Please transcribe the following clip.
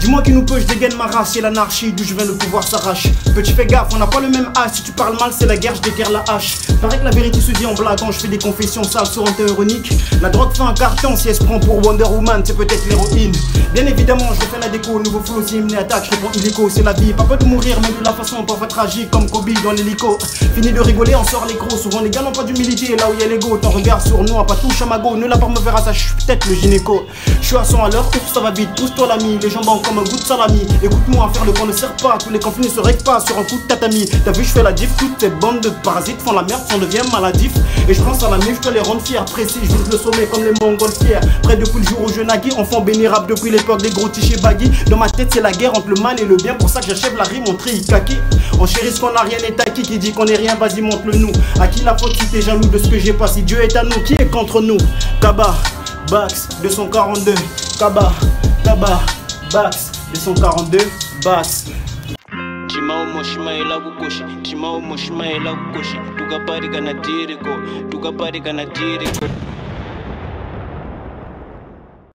Dis-moi qui nous peut, je dégaine ma race, c'est l'anarchie, d'où je viens le pouvoir s'arrache. Petit fais gaffe, on n'a pas le même âge, si tu parles mal, c'est la guerre, je déterre la hache. Paraît que la vérité se dit en blaguant, je fais des confessions sales sur un ironique. La drogue fait un carton, si elle se prend pour Wonder Woman, c'est peut-être l'héroïne. Bien évidemment, je refais la déco, nouveau flow, si hymne attaque, je réponds illico, c'est la vie. Pas peur de mourir, mais de la façon parfois tragique, comme Kobe dans l'hélico. Fini de rigoler, on sort les gros, souvent les gars n'ont pas d'humilité, là où il y a l'ego. Ton regard sur nous, pas touche à ma go, ne la pas me verra ça, je suis peut-être le gynéco. Suis à son à l'heure, ouf, ça va vite, pousse-toi l'ami, les jambes comme un goût de salami. Écoute-moi, faire le qu'on ne sert pas, tous les conflits ne se règlent pas sur un coup de tatami. T'as vu, je fais la diff, toutes ces bandes de parasites font la merde, sont devient maladif. Et je pense à la mif, je dois les rendre fiers, précis, je vise le sommet comme les montgolfières. Près depuis le jour où je naguis, enfant bénirable depuis l'époque des gros tichés baggy. Dans ma tête, c'est la guerre entre le mal et le bien, pour ça que j'achève la rime, on trie kaki. On chérit ce qu'on a rien est acquis, qui dit qu'on est rien, vas-y, montre-le nous. À qui la faute si t'es jaloux de ce que j'ai pas, si Dieu est à nous, qui est contre nous? Kaba, Bax, 242, Kaba, Kaba, Bax, 242, Bax. Chimao moshmaela kukushi chimao moshmaela kukushi tukaparika na tiriko tukaparika na tiriko